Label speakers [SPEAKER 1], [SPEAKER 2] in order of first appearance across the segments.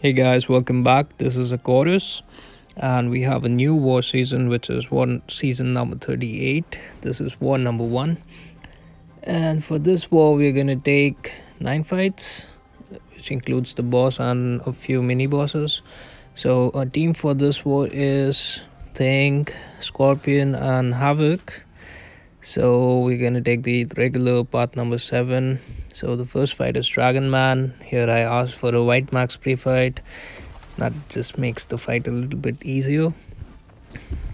[SPEAKER 1] Hey guys, welcome back. This is Akoris, and we have a new war season, which is one season number 38. This is war number one, and for this war, we're gonna take nine fights, which includes the boss and a few mini bosses. So, our team for this war is Thing, Scorpion, and Havok. So, we're gonna take the regular path number seven so the first fight is Dragon Man. Here I asked for a white mags pre-fight. That just makes the fight a little bit easier.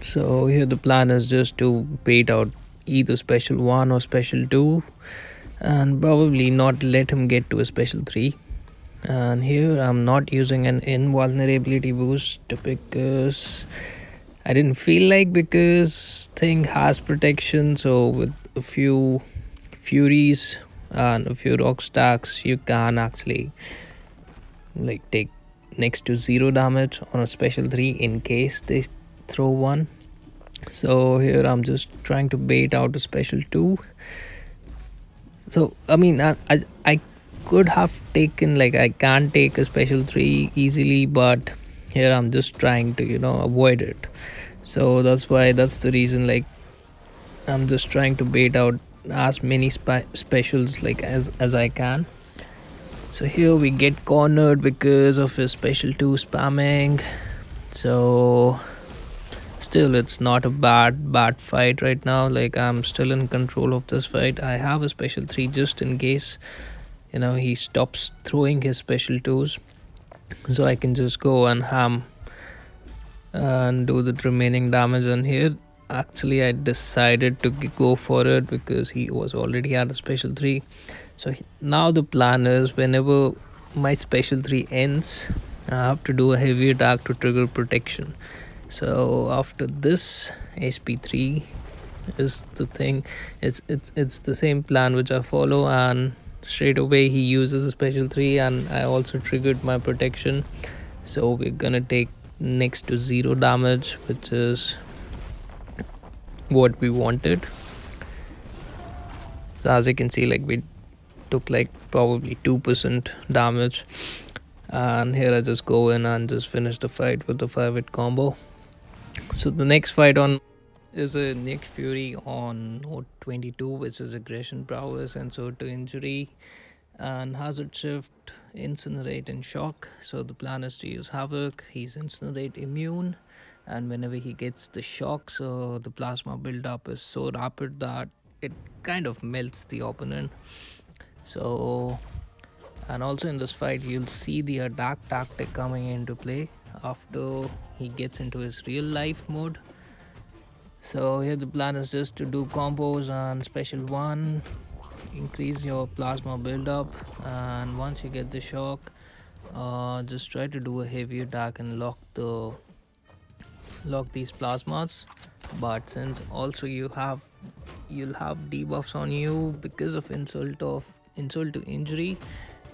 [SPEAKER 1] So here the plan is just to bait out either special 1 or special 2 and probably not let him get to a special 3 and here I'm not using an invulnerability boost because I didn't feel like because thing has protection so with a few furies and a few rock stacks you can actually like take next to zero damage on a special 3 in case they throw one. So here i'm just trying to bait out a special 2 so i mean i i, I could have taken like i can't take a special 3 easily but here i'm just trying to you know avoid it. So that's why that's the reason like i'm just trying to bait out as many spe specials like as as I can. So here we get cornered because of his special 2 spamming. So still it's not a bad bad fight right now. Like I'm still in control of this fight. I have a special 3 just in case you know he stops throwing his special 2s so I can just go and ham and do the remaining damage on here. Actually I decided to go for it because he was already at a special 3 so now the plan is whenever my special 3 ends I have to do a heavy attack to trigger protection. So after this SP3 is the thing. It's it's it's the same plan which I follow and straight away he uses a special 3 and I also triggered my protection. So we're gonna take next to zero damage which is what we wanted. So as you can see like we took like probably 2% damage. And here I just go in and just finish the fight with the 5 hit combo. So the next fight on is a Nick Fury on Node 22 which is aggression prowess and so to injury and hazard shift incinerate and shock. So the plan is to use havok. He's incinerate immune and whenever he gets the shock so the plasma buildup is so rapid that it kind of melts the opponent. So and also in this fight you'll see the attack tactic coming into play after he gets into his real life mode so here the plan is just to do combos and special one increase your plasma buildup and once you get the shock uh, just try to do a heavy attack and lock the lock these plasmas. But since also you have you'll have debuffs on you because of insult of insult to injury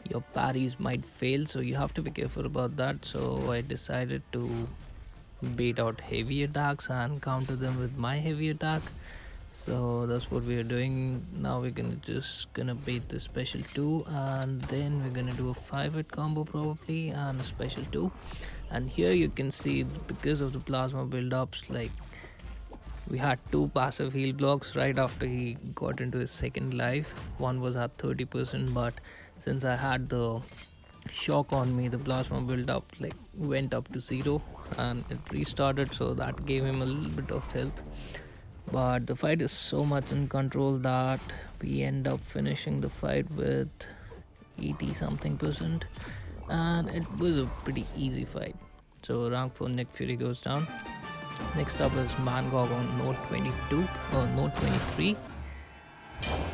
[SPEAKER 1] your parries might fail. So you have to be careful about that. So i decided to bait out heavy attacks and counter them with my heavy attack. So that's what we are doing. Now we're gonna just gonna beat the special 2 and then we're gonna do a 5 hit combo probably and a special 2 and here you can see because of the plasma build-ups like we had two passive heal blocks right after he got into his second life. One was at 30 percent but since i had the shock on me. The plasma build-up like went up to zero and it restarted so that gave him a little bit of health. But the fight is so much in control that we end up finishing the fight with 80 something percent. And it was a pretty easy fight. So rank for nick fury goes down. Next up is mangog on node 22 or node 23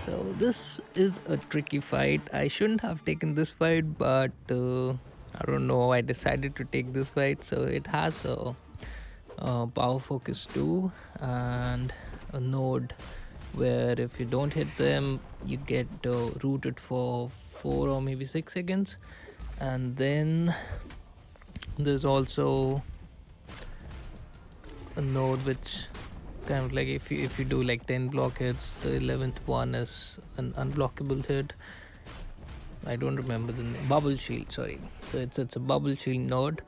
[SPEAKER 1] so this is a tricky fight. I shouldn't have taken this fight but uh, i don't know. I decided to take this fight so it has a, a power focus too and a node where if you don't hit them you get uh, rooted for four or maybe six seconds. And then there's also a node which kind of like if you if you do like 10 block hits the 11th one is an unblockable hit I don't remember the name. Bubble shield, sorry. So it's it's a bubble shield node.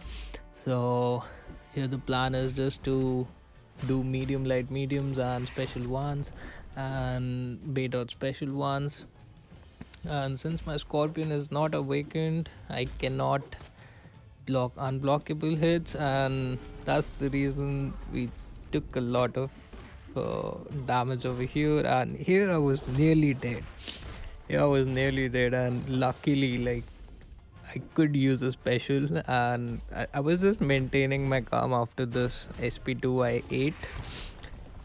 [SPEAKER 1] So here the plan is just to do medium light mediums and special ones and bait out special ones and since my scorpion is not awakened i cannot block unblockable hits and that's the reason we took a lot of uh, damage over here and here i was nearly dead. Here i was nearly dead and luckily like i could use a special and i, I was just maintaining my calm after this sp2 i8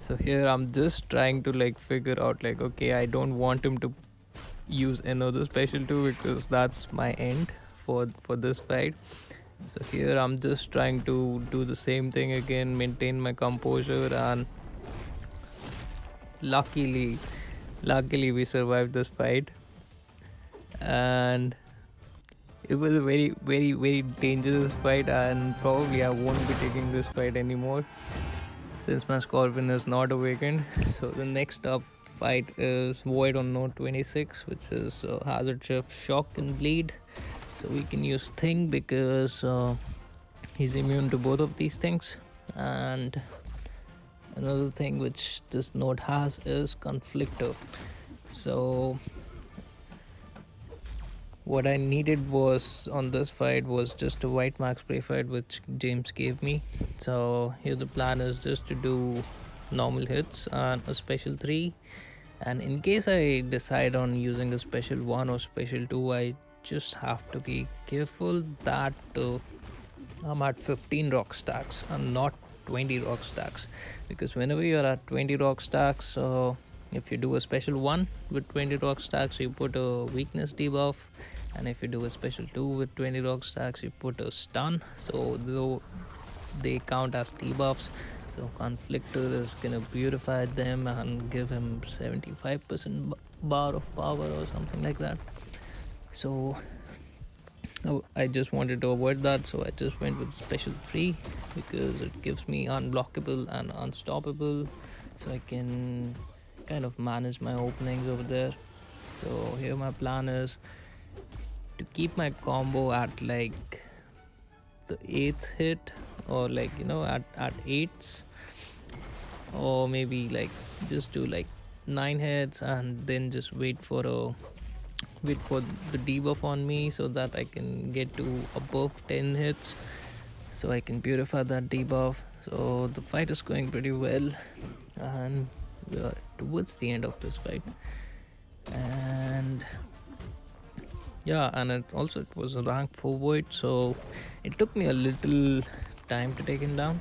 [SPEAKER 1] so here i'm just trying to like figure out like okay i don't want him to use another special too because that's my end for for this fight. So here i'm just trying to do the same thing again maintain my composure and luckily luckily we survived this fight and it was a very very very dangerous fight and probably i won't be taking this fight anymore since my scorpion is not awakened. So the next up fight is void on node 26 which is uh, hazard shift shock and bleed. So we can use thing because uh, he's immune to both of these things. And another thing which this node has is conflictor. So what I needed was on this fight was just a white mags play fight which James gave me. So here the plan is just to do normal hits and a special 3 and in case I decide on using a special 1 or special 2 I just have to be careful that uh, I'm at 15 rock stacks and not 20 rock stacks. Because whenever you're at 20 rock stacks uh, if you do a special 1 with 20 rock stacks you put a weakness debuff. And if you do a special 2 with 20 rock stacks you put a stun. So though they count as debuffs so conflictor is gonna purify them and give him 75% bar of power or something like that. So I just wanted to avoid that so I just went with special 3 because it gives me unblockable and unstoppable so I can kind of manage my openings over there. So here my plan is to keep my combo at like the eighth hit or like you know at at eights or maybe like just do like nine hits and then just wait for a wait for the debuff on me so that I can get to above 10 hits so I can purify that debuff. So the fight is going pretty well and we are towards the end of this fight. And yeah and it also it was a rank 4 void so it took me a little time to take him down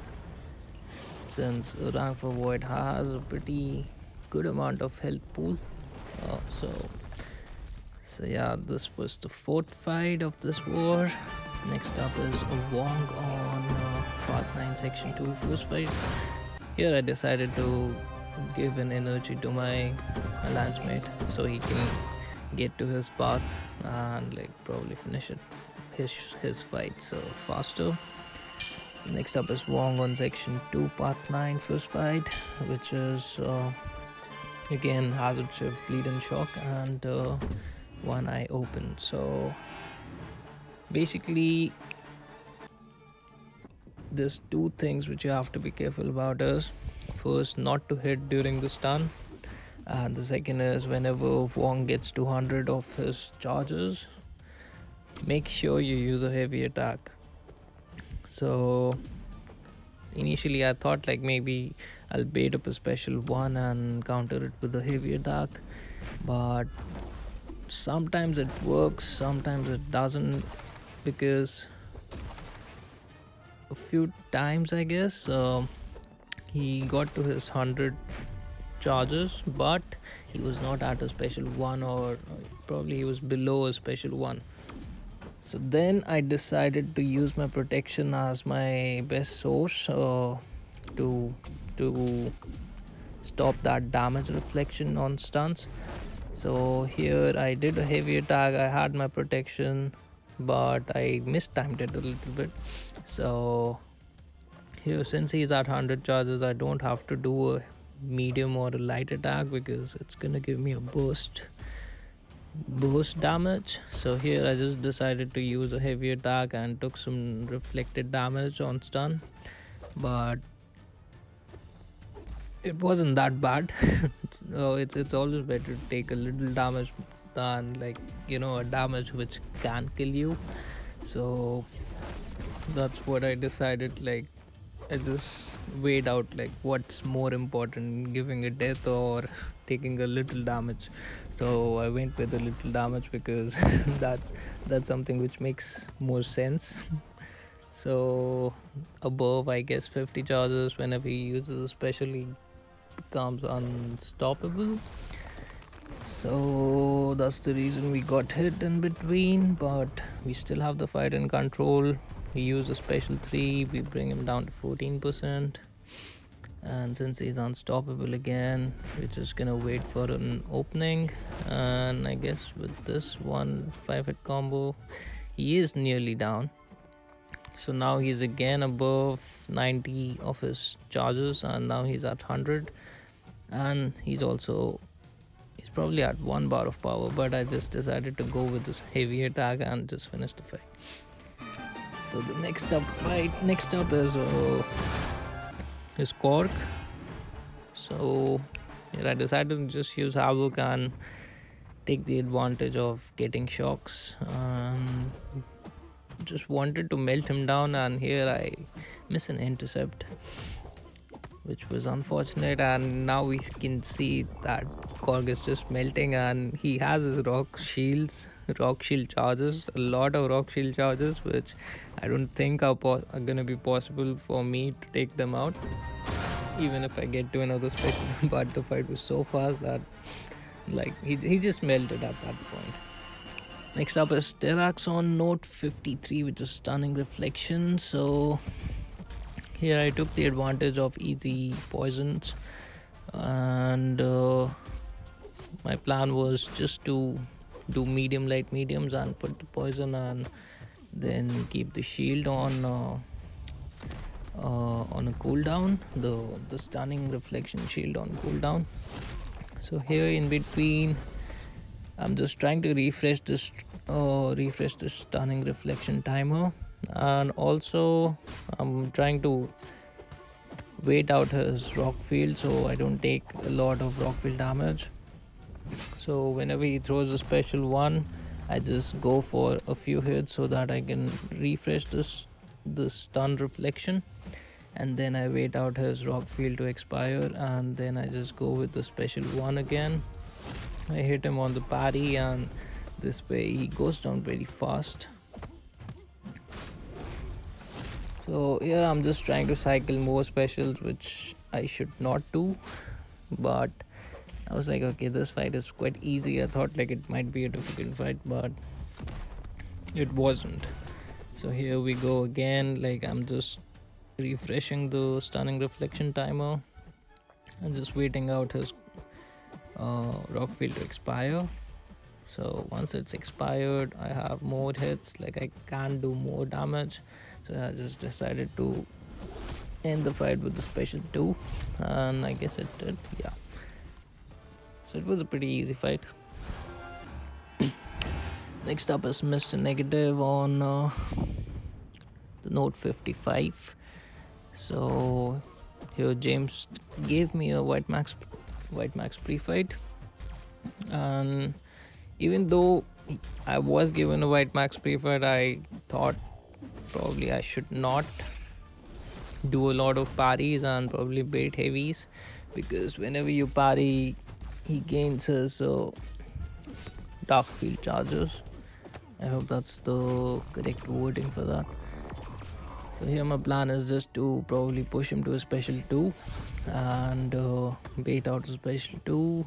[SPEAKER 1] since rank 4 void has a pretty good amount of health pool. Uh, so so yeah this was the fourth fight of this war. Next up is wong on uh, path 9 section 2 first fight. Here i decided to give an energy to my, my lance mate so he can get to his path and like probably finish it his his fight so faster. So next up is wong on section 2 part 9 first fight which is uh, again hazard shift bleed and shock and uh, one eye open. So basically there's two things which you have to be careful about is first not to hit during the stun. And the second is whenever Wong gets 200 of his charges make sure you use a heavy attack. So initially I thought like maybe I'll bait up a special one and counter it with a heavy attack. But sometimes it works sometimes it doesn't because a few times I guess uh, he got to his 100 charges but he was not at a special one or probably he was below a special one. So then i decided to use my protection as my best source uh, to to stop that damage reflection on stuns so here i did a heavy attack. I had my protection but i mistimed it a little bit. So here since he's at 100 charges i don't have to do a medium or a light attack because it's gonna give me a burst boost damage. So here I just decided to use a heavy attack and took some reflected damage on stun but it wasn't that bad so it's it's always better to take a little damage than like you know a damage which can kill you. So that's what I decided like I just weighed out like what's more important giving a death or taking a little damage. So I went with a little damage because that's that's something which makes more sense. So above I guess 50 charges whenever he uses especially becomes unstoppable. So that's the reason we got hit in between but we still have the fight in control. We use a special 3 we bring him down to 14 percent. And since he's unstoppable again we're just gonna wait for an opening. And i guess with this one five hit combo he is nearly down so now he's again above 90 of his charges and now he's at 100 and he's also he's probably at one bar of power but i just decided to go with this heavy attack and just finish the fight. So the next up fight next up is uh, is Korg so yeah, i decided to just use havok and take the advantage of getting shocks. Um, just wanted to melt him down and here i miss an intercept which was unfortunate. And now we can see that Korg is just melting and he has his rock shields rock shield charges a lot of rock shield charges which I don't think are, are gonna be possible for me to take them out even if I get to another special but the fight was so fast that like he, he just melted at that point next up is on Node 53 which is stunning reflection. So here I took the advantage of easy poisons. And uh, my plan was just to do medium light mediums and put the poison and then keep the shield on uh, uh, on a cooldown the the stunning reflection shield on cooldown so here in between I'm just trying to refresh this uh, refresh the stunning reflection timer. And also I'm trying to wait out his rock field so I don't take a lot of rock field damage. So whenever he throws a special one I just go for a few hits so that I can refresh this the stun reflection. And then I wait out his rock field to expire and then I just go with the special one again I hit him on the body and this way he goes down very fast. So here I'm just trying to cycle more specials which I should not do. But I was like okay this fight is quite easy. I thought like it might be a difficult fight but it wasn't. So here we go again. Like I'm just refreshing the stunning reflection timer and just waiting out his uh, rock field to expire. So once it's expired I have more hits. Like I can't do more damage. So I just decided to end the fight with the special 2 and I guess it did yeah. So it was a pretty easy fight. Next up is Mr. Negative on uh, the Node 55 so here James gave me a White Mags White Mags pre-fight. And even though I was given a White Mags pre-fight I thought probably I should not do a lot of parries and probably bait heavies because whenever you parry he gains his uh, dark field charges. I hope that's the correct wording for that. So here my plan is just to probably push him to a special 2 and uh, bait out special 2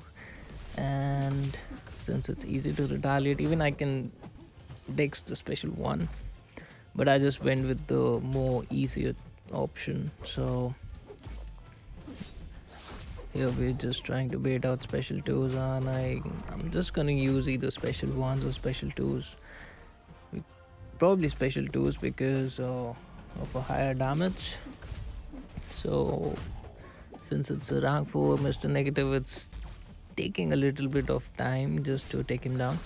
[SPEAKER 1] and since it's easy to retaliate even I can dex the special 1 but I just went with the more easier option. So here we're just trying to bait out special 2s and I, I'm just gonna use either special 1s or special 2s probably special 2s because uh, of a higher damage. So since it's a rank 4 Mr. Negative it's taking a little bit of time just to take him down.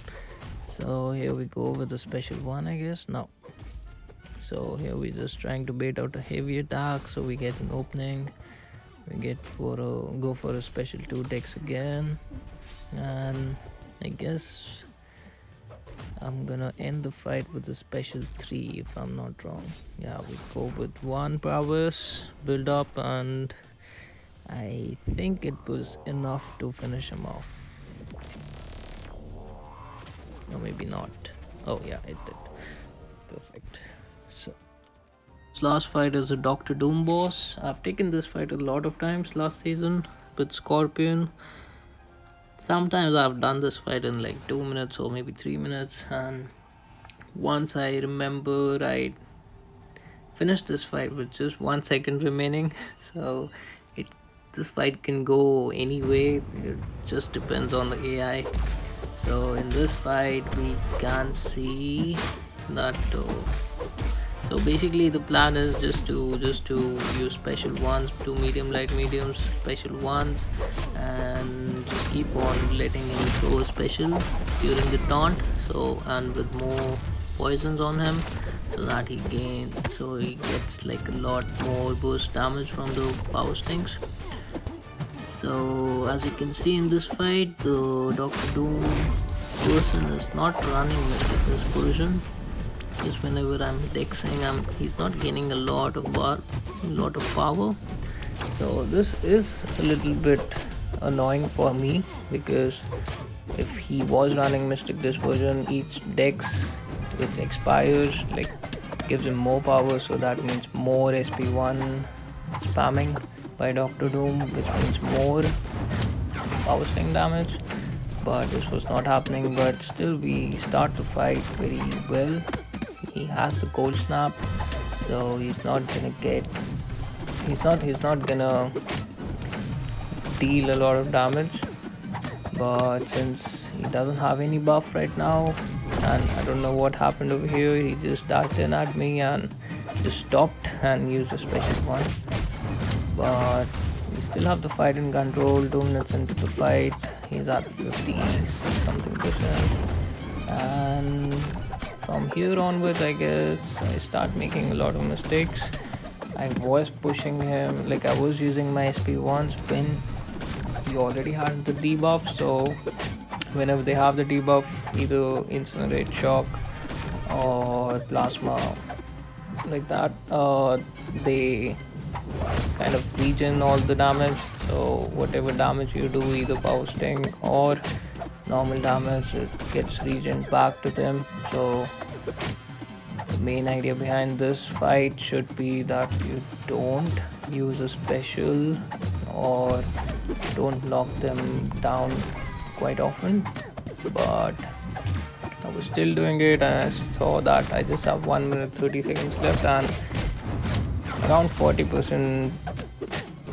[SPEAKER 1] So here we go with the special one i guess. Now so here we're just trying to bait out a heavy attack. So we get an opening. We get for a go for a special two decks again. And i guess i'm gonna end the fight with a special three if i'm not wrong. Yeah we go with one prowess build up and i think it was enough to finish him off. Or maybe not. Oh yeah it did. Perfect. So this last fight is a Doctor Doom boss. I've taken this fight a lot of times last season with Scorpion. Sometimes I've done this fight in like 2 minutes or maybe 3 minutes and once I remember I finished this fight with just 1 second remaining. So this fight can go any way it just depends on the AI so in this fight we can't see that so basically the plan is just to just to use special ones two medium light mediums special ones and just keep on letting him throw special during the taunt. So and with more poisons on him so that he gains so he gets like a lot more burst damage from the power stings so as you can see in this fight the Doctor Doom person is not running with this version because whenever I'm dexing I'm he's not gaining a lot of bar a lot of power. So this is a little bit annoying for me because if he was running Mystic Dispersion each dex which expires like gives him more power so that means more SP1 spamming by Doctor Doom which means more power sting damage. But this was not happening but still we start to fight very well. He has the cold snap so he's not gonna get he's not he's not gonna deal a lot of damage. But since he doesn't have any buff right now and I don't know what happened over here. He just darted in at me and just stopped and used a special one. But we still have the fight in control. Two minutes into the fight. He's at 50 something percent. And from here onwards I guess I start making a lot of mistakes. I was pushing him like I was using my SP1s when he already had the debuff so whenever they have the debuff either incinerate shock or plasma like that uh, they kind of regen all the damage. So whatever damage you do either power sting or normal damage it gets regen back to them. So the main idea behind this fight should be that you don't use a special or don't lock them down quite often but I was still doing it and I saw that I just have 1 minute 30 seconds left and around 40%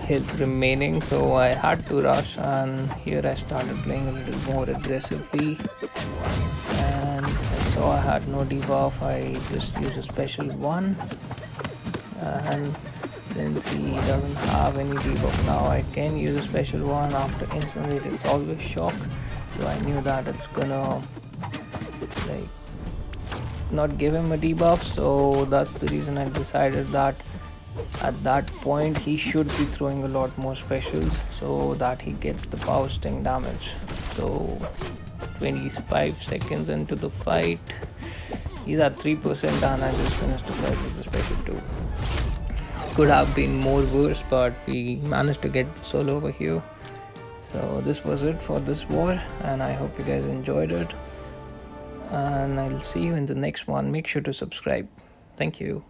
[SPEAKER 1] health remaining so I had to rush and here I started playing a little more aggressively. And so I had no debuff I just used a special one. And since he doesn't have any debuff now I can use a special one after incinerate it's always shock so I knew that it's gonna like not give him a debuff. So that's the reason I decided that at that point he should be throwing a lot more specials so that he gets the power sting damage. So 25 seconds into the fight he's at 3% and I just finished the fight with the special too. Could have been more worse but we managed to get the solo over here so this was it for this war and I hope you guys enjoyed it. And I'll see you in the next one. Make sure to subscribe. Thank you